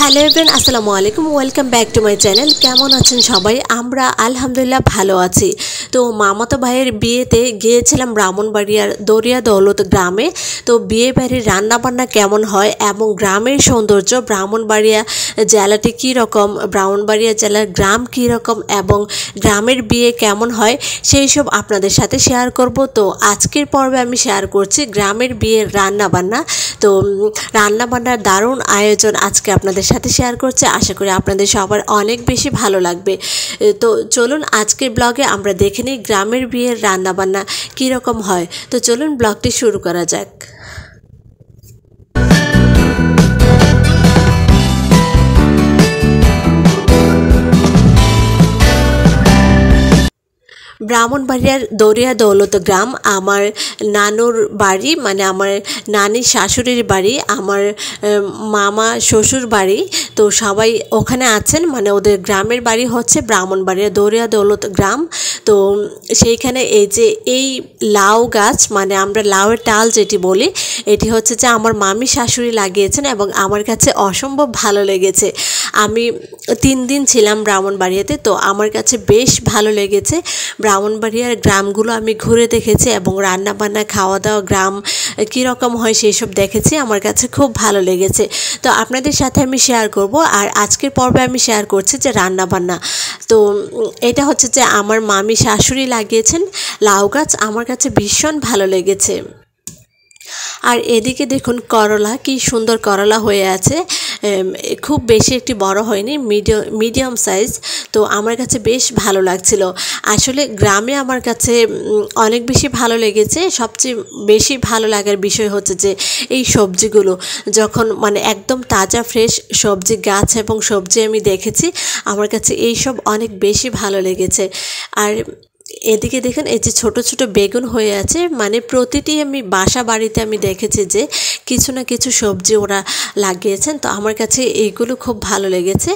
Hello everyone আসসালামু আলাইকুম। Welcome back to my channel কেমন আছেন সবাই? আমরা আলহামদুলিল্লাহ ভালো আছি। তো মামাতো ভাইয়ের বিয়েতে গিয়েছিলাম ব্রাহ্মণবাড়িয়ার দরিয়া দৌলত গ্রামে। তো বিয়ে বাড়ির রান্নাবান্না কেমন হয় এবং গ্রামের সৌন্দর্য, ব্রাহ্মণবাড়িয়া জেলাটি কী রকম, ব্রাহ্মণবাড়িয়া জেলার গ্রাম কী রকম এবং গ্রামের বিয়ে কেমন হয়, সেই সব আপনাদের সাথে শেয়ার করব। তো আজকের পর্বে আমি শেয়ার করছি গ্রামের বিয়ের রান্নাবান্না। তো রান্নাবান্নার দারুণ আয়োজন আজকে আপনাদের সাথে শেয়ার করছে। আশা করি আপনাদের সবার অনেক বেশি ভালো লাগবে। তো চলুন আজকের ব্লগে আমরা দেখে নিই গ্রামের বিয়ের রান্নাবান্না কীরকম হয়। তো চলুন ব্লগটি শুরু করা যাক। ব্রাহ্মণবাড়িয়ার দরিয়া দৌলত গ্রাম। আমার নানুর বাড়ি মানে আমার নানির শাশুড়ির বাড়ি, আমার মামা শ্বশুর বাড়ি। তো সবাই ওখানে আছেন মানে ওদের গ্রামের বাড়ি হচ্ছে ব্রাহ্মণবাড়িয়া দরিয়া দৌলত গ্রাম। তো সেইখানে এই যে এই লাউ গাছ মানে আমরা লাউয়ের টাল যেটি বলি, এটি হচ্ছে যে আমার মামি শাশুড়ি লাগিয়েছেন এবং আমার কাছে অসম্ভব ভালো লেগেছে। আমি তিন দিন ছিলাম ব্রাহ্মণবাড়িয়াতে, তো আমার কাছে বেশ ভালো লেগেছে। ব্রাহ্মণবাড়িয়ার গ্রামগুলো আমি ঘুরে দেখেছি এবং রান্নাবান্না খাওয়া দাওয়া গ্রাম কীরকম হয় সেই সব দেখেছি। আমার কাছে খুব ভালো লেগেছে। তো আপনাদের সাথে আমি শেয়ার করব। আর আজকের পর্বে আমি শেয়ার করছি যে রান্নাবান্না। তো, এটা হচ্ছে যে আমার মামি শাশুড়ি লাগিয়েছেন লাউ গাছ। আমার কাছে ভীষণ ভালো লেগেছে। আর এদিকে দেখুন করলা, কি সুন্দর করলা হয়ে আছে। খুব বেশি একটি বড় হয়নি মিডিয়াম মিডিয়াম সাইজ। তো আমার কাছে বেশ ভালো লাগছিল। আসলে গ্রামে আমার কাছে অনেক বেশি ভালো লেগেছে। সবচেয়ে বেশি ভালো লাগার বিষয় হচ্ছে যে, এই সবজিগুলো। যখন মানে একদম তাজা, ফ্রেশ সবজি, গাছ এবং সবজি আমি দেখেছি, আমার কাছে এই সব অনেক বেশি ভালো লেগেছে। আর এদিকে দেখেন, এই যে ছোট ছোট বেগুন হয়ে আছে মানে প্রতিটি আমি বাসা বাড়িতে আমি দেখেছি যে কিছু না কিছু সবজি ওরা লাগিয়েছেন। তো আমার কাছে এইগুলো খুব ভালো লেগেছে।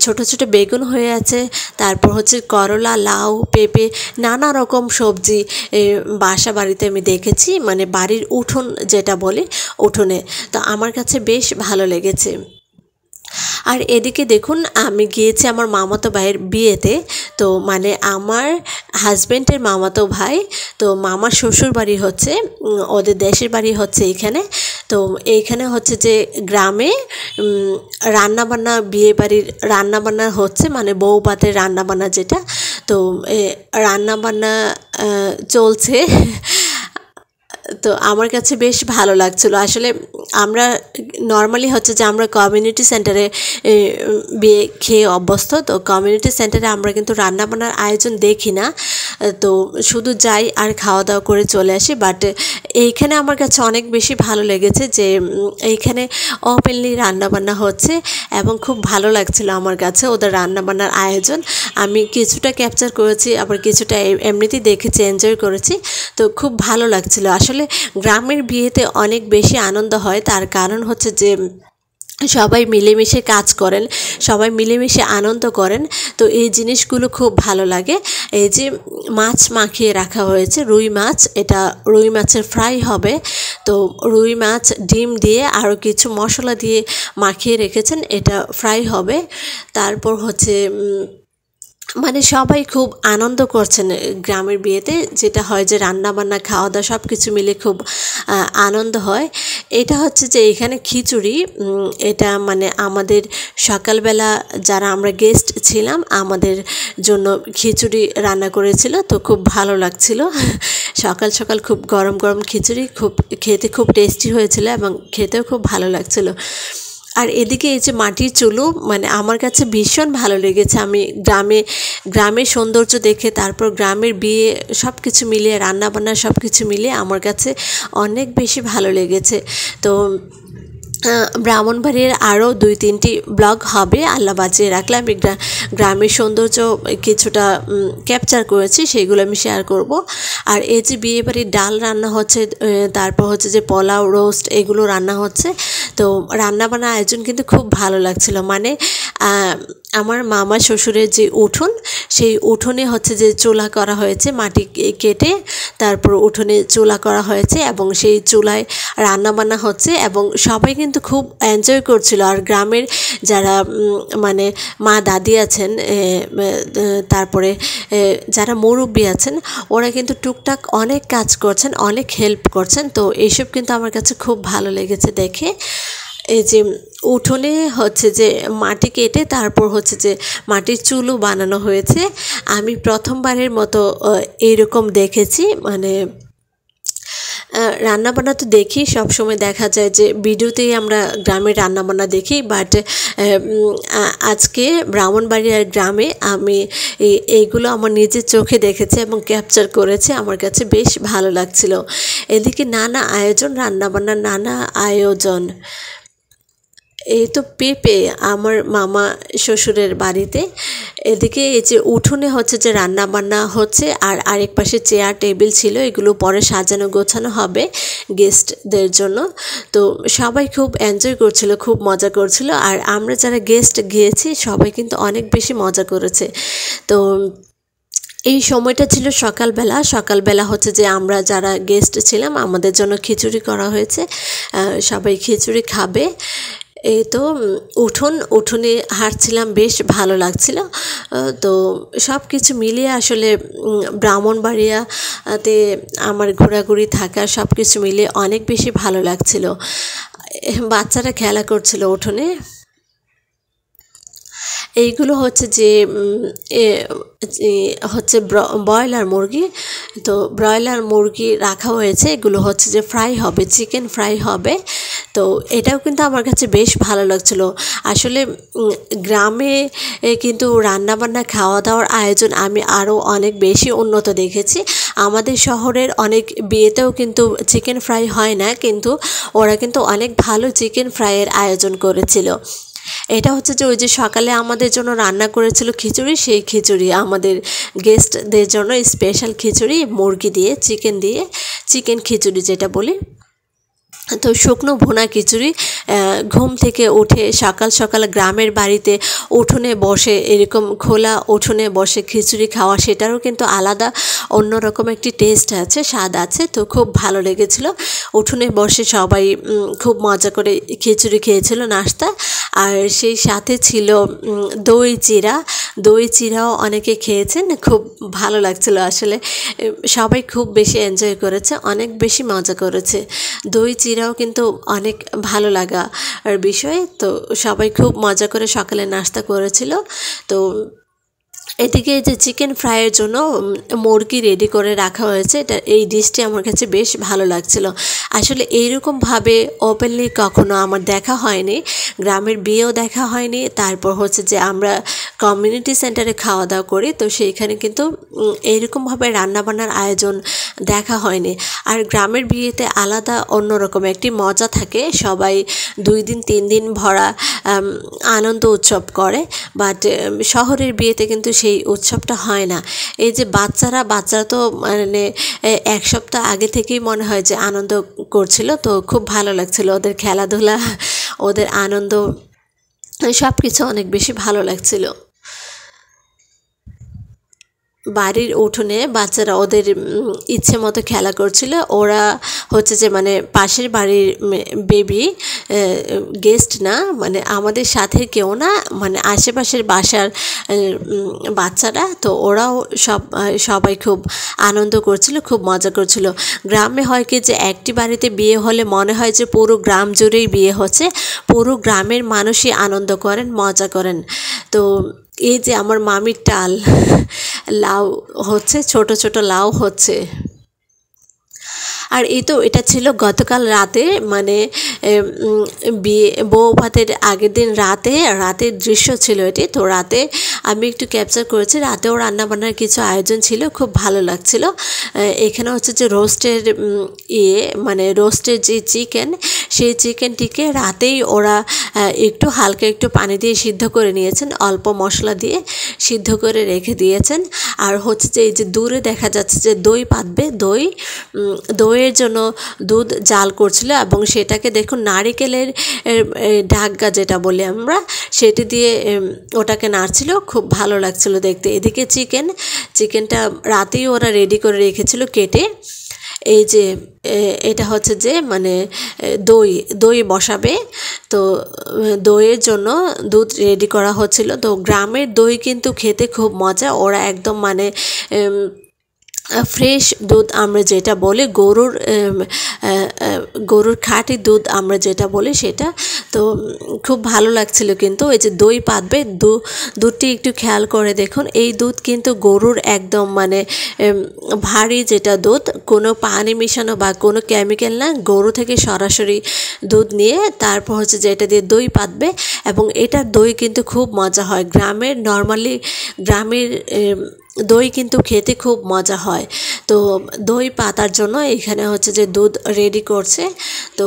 ছোট ছোট বেগুন হয়ে আছে, তারপর হচ্ছে করলা, লাউ, পেঁপে, নানা রকম সবজি বাসা বাড়িতে আমি দেখেছি মানে বাড়ির উঠোন যেটা বলি, উঠোনে। তো আমার কাছে বেশ ভালো লেগেছে। আর এদিকে দেখুন, আমি গিয়েছি আমার মামাতো ভাইয়ের বিয়েতে। তো মানে আমার হাজব্যান্ডের মামাতো ভাই, তো মামার শ্বশুর বাড়ি হচ্ছে ওদের দেশের বাড়ি হচ্ছে এইখানে তো এইখানে হচ্ছে যে গ্রামে রান্নাবান্না, বিয়ে বাড়ির রান্নাবান্না হচ্ছে মানে বউ ভাতের রান্নাবান্না যেটা। তো রান্নাবান্না চলছে। তো আমার কাছে বেশ ভালো লাগছিল। আসলে আমরা নর্মালি হচ্ছে যে আমরা কমিউনিটি সেন্টারে বিয়ে খেয়ে অভ্যস্ত, তো কমিউনিটি সেন্টারে আমরা কিন্তু রান্নাবান্নার আয়োজন দেখি না। তো শুধু যাই আর খাওয়া দাওয়া করে চলে আসি বাট এইখানে আমার কাছে অনেক বেশি ভালো লেগেছে যে এইখানে ওপেনলি রান্নাবান্না হচ্ছে এবং খুব ভালো লাগছিল আমার কাছে ওদের রান্নাবান্নার আয়োজন। আমি কিছুটা ক্যাপচার করেছি, আবার কিছুটা এমনিতেই দেখেছি এনজয় করেছি, তো খুব ভালো লাগছিল। আসলে গ্রামের বিয়েতে অনেক বেশি আনন্দ হয়। তার কারণ হচ্ছে যে সবাই মিলেমিশে কাজ করেন, সবাই মিলেমিশে আনন্দ করেন। তো এই জিনিসগুলো খুব ভালো লাগে। এই যে মাছ মাখিয়ে রাখা হয়েছে, রুই মাছ, এটা রুই মাছের ফ্রাই হবে। তো রুই মাছ, ডিম দিয়ে আরও কিছু মশলা দিয়ে মাখিয়ে রেখেছেন, এটা ফ্রাই হবে। তারপর হচ্ছে মানে সবাই খুব আনন্দ করছেন গ্রামের বিয়েতে। যেটা হয় যে রান্না বান্না খাওয়া দাওয়া সব কিছু মিলে খুব আনন্দ হয়। এটা হচ্ছে যে এখানে খিচুড়ি এটা মানে আমাদের সকালবেলা যারা আমরা গেস্ট ছিলাম, আমাদের জন্য খিচুড়ি রান্না করেছিল। তো খুব ভালো লাগছিল। সকাল সকাল খুব গরম গরম খিচুড়ি, খুব খেতে খুব টেস্টি হয়েছিল এবং খেতেও খুব ভালো লাগছিল। আর এদিকে এই যে মাটির চুলো মানে আমার কাছে ভীষণ ভালো লেগেছে। আমি গ্রামে, গ্রামের সৌন্দর্য দেখে, তারপর গ্রামের বিয়ে সব কিছু মিলিয়ে, রান্নাবান্না সব কিছু মিলিয়ে আমার কাছে অনেক বেশি ভালো লেগেছে। তো ব্রাহ্মণবাড়ির আরও দুই তিনটি ব্লগ হবে আল্লাহ বাঁচিয়ে রাখলে আমি গ্রামের সৌন্দর্য কিছুটা ক্যাপচার করেছি সেইগুলো আমি শেয়ার করব। আর এই যে বিয়ে বাড়ির ডাল রান্না হচ্ছে তারপর হচ্ছে যে পোলাও রোস্ট এগুলো রান্না হচ্ছে। তো রান্না বান্না আয়োজন কিন্তু খুব ভালো লাগছিল। মানে আমার মামা শ্বশুরের যে উঠোন, সেই উঠোনে হচ্ছে যে চুলা করা হয়েছে মাটি কেটে, তারপর উঠোনে চুলা করা হয়েছে এবং সেই চুলায় রান্না বান্না হচ্ছে এবং সবাই কিন্তু খুব এনজয় করছিল। আর গ্রামের যারা মানে মা দাদি আছেন তারপরে যারা মুরব্বী আছেন, ওরা কিন্তু টুকটাক অনেক কাজ করছেন, অনেক হেল্প করছেন। তো এইসব কিন্তু আমার কাছে খুব ভালো লেগেছে দেখে। এই যে উঠোনে হচ্ছে যে মাটি কেটে তারপর হচ্ছে যে মাটির চুলও বানানো হয়েছে। আমি প্রথমবারের মতো এইরকম দেখেছি। মানে রান্নাবান্না তো দেখি, সবসময় দেখা যায় যে ভিডিওতেই আমরা গ্রামের রান্নাবান্না দেখি, বাট আজকে ব্রাহ্মণবাড়িয়ার গ্রামে আমি এইগুলো আমার নিজের চোখে দেখেছি এবং ক্যাপচার করেছে। আমার কাছে বেশ ভালো লাগছিল। এদিকে নানা আয়োজন, রান্নাবান্নার নানা আয়োজন। এই তো পেঁপে আমার মামা শ্বশুরের বাড়িতে। এদিকে এই যে উঠোনে হচ্ছে যে রান্না বান্না হচ্ছে আর আরেক পাশে চেয়ার টেবিল ছিল, এগুলো পরে সাজানো গোছানো হবে গেস্টদের জন্য। তো সবাই খুব এনজয় করছিল, খুব মজা করছিল আর আমরা যারা গেস্ট গিয়েছি, সবাই কিন্তু অনেক বেশি মজা করেছে। তো এই সময়টা ছিল সকালবেলা। সকালবেলা হচ্ছে যে আমরা যারা গেস্ট ছিলাম, আমাদের জন্য খিচুড়ি করা হয়েছে। সবাই খিচুড়ি খাবে। এই তো উঠোন, উঠোনে হাঁটছিলাম, বেশ ভালো লাগছিল। তো সব কিছু মিলিয়ে আসলে ব্রাহ্মণবাড়িয়াতে আমার ঘোরাঘুরি থাকা সব কিছু মিলিয়ে অনেক বেশি ভালো লাগছিল। বাচ্চারা খেলা করছিল উঠোনে। এইগুলো হচ্ছে যে হচ্ছে ব্রয়লার মুরগি। তো ব্রয়লার মুরগি রাখা হয়েছে। এগুলো হচ্ছে যে ফ্রাই হবে, চিকেন ফ্রাই হবে। তো এটাও কিন্তু আমার কাছে বেশ ভালো লাগছিল। আসলে গ্রামে কিন্তু রান্নাবান্না খাওয়া দাওয়ার আয়োজন আমি আরও অনেক বেশি উন্নত দেখেছি। আমাদের শহরের অনেক বিয়েতেও কিন্তু চিকেন ফ্রাই হয় না, কিন্তু ওরা কিন্তু অনেক ভালো চিকেন ফ্রাইয়ের আয়োজন করেছিল। এটা হচ্ছে যে ওই যে সকালে আমাদের জন্য রান্না করেছিল খিচুড়ি, সেই খিচুড়ি আমাদের গেস্টদের জন্য স্পেশাল খিচুড়ি, মুরগি দিয়ে চিকেন দিয়ে চিকেন খিচুড়ি যেটা বলি। তো শুকনো ভোনা খিচুড়ি ঘুম থেকে উঠে সকাল সকাল গ্রামের বাড়িতে উঠোনে বসে, এরকম খোলা উঠোনে বসে খিচুড়ি খাওয়া, সেটারও কিন্তু আলাদা অন্যরকম একটি টেস্ট আছে, স্বাদ আছে। তো খুব ভালো লেগেছিল। উঠোনে বসে সবাই খুব মজা করে খিচুড়ি খেয়েছিল, নাস্তা। আর সেই সাথে ছিল দই চিরা। দই চিরাও অনেকে খেয়েছেন, খুব ভালো লাগছিল আসলে। সবাই খুব বেশি এনজয় করেছে, অনেক বেশি মজা করেছে। দই চিরাও কিন্তু অনেক ভালো লাগা আর বিষয় তো সবাই খুব মজা করে সকালে নাস্তা করেছিল। তো এদিকে যে চিকেন ফ্রাইয়ের জন্য মুরগি রেডি করে রাখা হয়েছে। এটা, এই ডিশটি আমার কাছে বেশ ভালো লাগছিল। আসলে এইরকমভাবে ওপেনলি কখনো আমার দেখা হয়নি। গ্রামের বিয়েও দেখা হয়নি। তারপর হচ্ছে যে আমরা কমিউনিটি সেন্টারে খাওয়া দাওয়া করি। তো সেইখানে কিন্তু এইরকমভাবে রান্নাবান্নার আয়োজন দেখা হয়নি। আর গ্রামের বিয়েতে আলাদা অন্যরকম একটি মজা থাকে। সবাই দুই দিন, তিন দিন ভরা আনন্দ উৎসব করে। বাট শহরের বিয়েতে কিন্তু সেই উৎসবটা হয় না। এই যে বাচ্চারা বাচ্চারা তো মানে এক সপ্তাহ আগে থেকেই মনে হয় যে আনন্দ করছিল, তো খুব ভালো লাগছিল। ওদের খেলাধুলা, ওদের আনন্দ সব কিছু অনেক বেশি ভালো লাগছিল। বাড়ির উঠোনে বাচ্চারা ওদের ইচ্ছে মতো খেলা করছিল। ওরা হচ্ছে যে মানে পাশের বাড়ির বেবি গেস্ট না মানে আমাদের সাথে কেউ না মানে আশেপাশের বাসার বাচ্চারা। তো ওরাও সব সবাই খুব আনন্দ করছিল, খুব মজা করছিল। গ্রামে হয় কি যে একটি বাড়িতে বিয়ে হলে মনে হয় যে পুরো গ্রাম জুড়েই বিয়ে হচ্ছে। পুরো গ্রামের মানুষই আনন্দ করেন, মজা করেন। তো এই যে আমার মামির টাল লাউ হচ্ছে, ছোট ছোট লাউ হচ্ছে। আর এই তো এটা ছিল গতকাল রাতে মানে বিয়ে, বউ ভাতের আগের দিন রাতে রাতের দৃশ্য ছিল এটি। তো রাতে আমি একটু ক্যাপচার করেছি, রাতেও রান্নাবান্নার কিছু আয়োজন ছিল, খুব ভালো লাগছিল। এখানে হচ্ছে যে রোস্টের ইয়ে মানে রোস্টের যে চিকেন সেই চিকেনটিকে রাতেই ওরা একটু হালকা একটু পানি দিয়ে সিদ্ধ করে নিয়েছেন, অল্প মশলা দিয়ে সিদ্ধ করে রেখে দিয়েছেন। আর হচ্ছে যে এই যে দূরে দেখা যাচ্ছে যে দই পাতবে, দই দইয়ের জন্য দুধ জাল করছিল এবং সেটাকে দেখুন নারিকেলের ঢাকা যেটা বলি আমরা, সেটি দিয়ে ওটাকে নাড়ছিল, খুব ভালো লাগছিল দেখতে। এদিকে চিকেন চিকেনটা রাতেই ওরা রেডি করে রেখেছিল কেটে। এই যে এটা হচ্ছে যে মানে দই দই বসাবে। তো দইয়ের জন্য দুধ রেডি করা হচ্ছিল। তো গ্রামের দই কিন্তু খেতে খুব মজা। ওরা একদম মানে ফ্রেশ দুধ আমরা যেটা বলি, গরুর গরুর খাঁটি দুধ আমরা যেটা বলি সেটা। তো খুব ভালো লাগছিল কিন্তু এই যে দই পাতবে দুধটি একটু খেয়াল করে দেখুন। এই দুধ কিন্তু গরুর একদম মানে ভারী যেটা দুধ, কোনো পানি মিশানো বা কোনো কেমিক্যাল না, গরু থেকে সরাসরি দুধ নিয়ে তারপর হচ্ছে যে এটা দিয়ে দই পাতবে এবং এটার দই কিন্তু খুব মজা হয়। গ্রামের নর্মালি গ্রামের দই কিন্তু খেতে খুব মজা হয়। তো দই পাতার জন্য এখানে হচ্ছে যে দুধ রেডি করছে। তো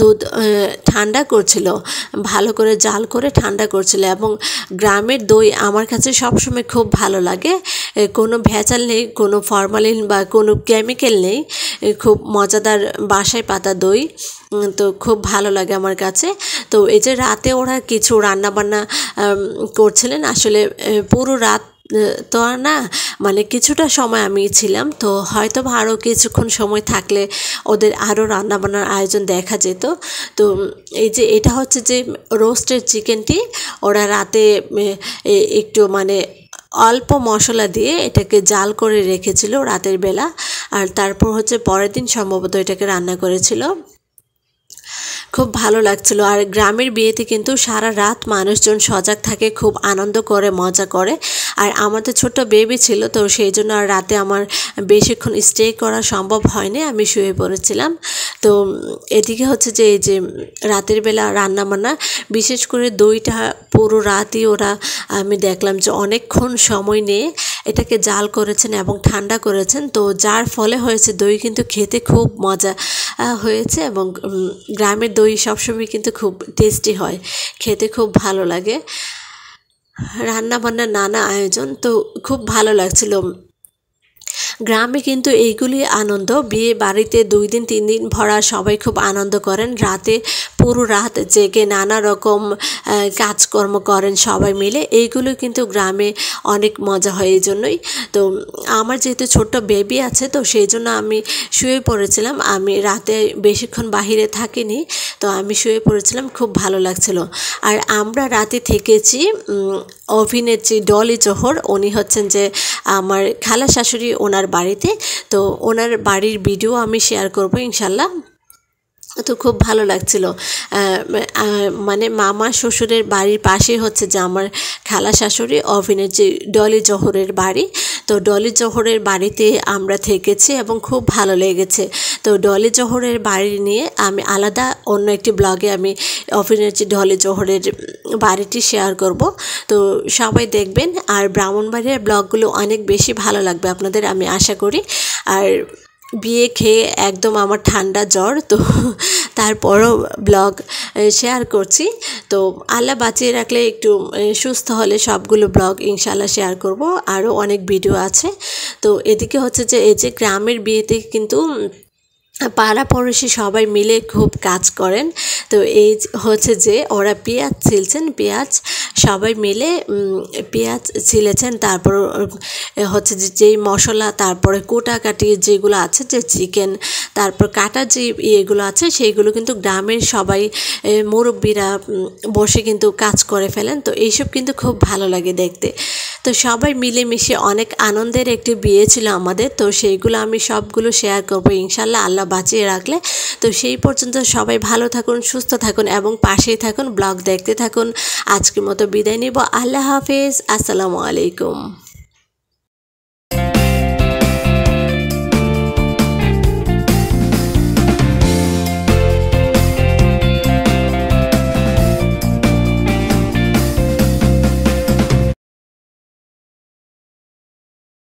দুধ ঠান্ডা করছিল, ভালো করে জাল করে ঠান্ডা করছিল এবং গ্রামের দই আমার কাছে সবসময় খুব ভালো লাগে। কোনো ভেজাল নেই, কোনো ফরমালিন বা কোনো কেমিক্যাল নেই খুব মজাদার বাসায় পাতা দই তো খুব ভালো লাগে আমার কাছে। তো এই যে রাতে ওরা কিছু রান্নাবান্না করছিলেন, আসলে পুরো রাত তো আর না মানে কিছুটা সময় আমি ছিলাম, তো হয়তো আরও কিছুক্ষণ সময় থাকলে ওদের আরও রান্নাবান্নার আয়োজন দেখা যেত। তো এই যে এটা হচ্ছে যে রোস্টেড চিকেনটি ওরা রাতে একটু মানে অল্প মশলা দিয়ে এটাকে জাল করে রেখেছিল রাতের বেলা। আর তারপর হচ্ছে পরের দিন সম্ভবত এটাকে রান্না করেছিল। খুব ভালো লাগছিল। আর গ্রামের বিয়েতে কিন্তু সারা রাত মানুষজন সজাগ থাকে, খুব আনন্দ করে, মজা করে। আর আমাদের ছোট্ট বেবি ছিল, তো সেই জন্য আর রাতে আমার বেশিক্ষণ স্টে করা সম্ভব হয়নি, আমি শুয়ে পড়েছিলাম। তো এদিকে হচ্ছে যে, এই যে রাতের বেলা রান্না বান্না বিশেষ করে দইটা পুরো রাতই ওরা, আমি দেখলাম যে অনেকক্ষণ সময় নিয়ে এটাকে জাল করেছেন এবং ঠান্ডা করেছেন। তো যার ফলে হয়েছে, দই কিন্তু খেতে খুব মজা হয়েছে এবং গ্রামের দই সবসময় কিন্তু খুব টেস্টি হয়, খেতে খুব ভালো লাগে। রান্না বান্নার নানা আয়োজন, তো খুব ভালো লাগছিল। গ্রামে কিন্তু এইগুলি আনন্দ, বিয়ে বাড়িতে দুই দিন, তিন দিন ভরা সবাই খুব আনন্দ করেন। রাতে পুরো রাত জেগে নানা রকম কাজকর্ম করেন সবাই মিলে। এইগুলো কিন্তু গ্রামে অনেক মজা হয় এই জন্যই তো আমার যেহেতু ছোট্ট বেবি আছে, তো সেই জন্য আমি শুয়ে পড়েছিলাম। আমি রাতে বেশিক্ষণ বাহিরে থাকিনি, তো আমি শুয়ে পড়েছিলাম, খুব ভালো লাগছিল। আর আমরা রাতে থেকেছি অভিনেত্রী ডলি জোহর। উনি হচ্ছেন যে আমার খালা শাশুড়ি ওনার বাড়িতে। তো ওনার বাড়ির ভিডিও আমি শেয়ার করব ইনশাল্লাহ। তো খুব ভালো লাগছিল। মানে মামা শ্বশুরের বাড়ির পাশে হচ্ছে যে আমার খালা শাশুড়ি, অভিনেত্রী ডলি জহরের বাড়ি। তো ডলি জহরের বাড়িতে আমরা থেকেছি এবং খুব ভালো লেগেছে। তো ডলি জহরের বাড়ি নিয়ে আমি আলাদা অন্য একটি ব্লগে আমি অভিনেত্রী ডলি জহরের বাড়িটি শেয়ার করব। তো সবাই দেখবেন। আর ব্রাহ্মণবাড়িয়ার ব্লগগুলো অনেক বেশি ভালো লাগবে আপনাদের, আমি আশা করি। আর বিয়ে খেয়ে একদম আমার ঠান্ডা জ্বর, তো তারপরও ব্লগ শেয়ার করছি। তো আল্লাহ বাঁচিয়ে রাখলে একটু সুস্থ হলে সবগুলো ব্লগ ইনশাল্লাহ শেয়ার করব। আরও অনেক ভিডিও আছে। তো এদিকে হচ্ছে যে, এই যে গ্রামের বিয়েতে কিন্তু পাড়াপড়শি সবাই মিলে খুব কাজ করেন। তো এই হচ্ছে যে ওরা পেঁয়াজ ছিলছেন, পেঁয়াজ সবাই মিলে পেঁয়াজ ছিলেছেন, তারপর হচ্ছে যে যেই মশলা, তারপরে কোটাকাটি যেগুলো আছে, যে চিকেন, তারপর কাটা যে ইয়েগুলো আছে, সেইগুলো কিন্তু গ্রামের সবাই মুরব্বীরা বসে কিন্তু কাজ করে ফেলেন। তো এইসব কিন্তু খুব ভালো লাগে দেখতে। তো সবাই মিলেমিশে অনেক আনন্দের একটি বিয়ে ছিল আমাদের। তো সেইগুলো আমি সবগুলো শেয়ার করব। ইনশাল্লাহ আল্লাহ বাঁচিয়ে রাখলে। তো সেই পর্যন্ত সবাই ভালো থাকুন, সুস্থ থাকুন এবং পাশেই থাকুন, ব্লগ দেখতে থাকুন। আজকের মতো বিদায় নিব। আল্লাহ হাফেজ। আসসালামু আলাইকুম।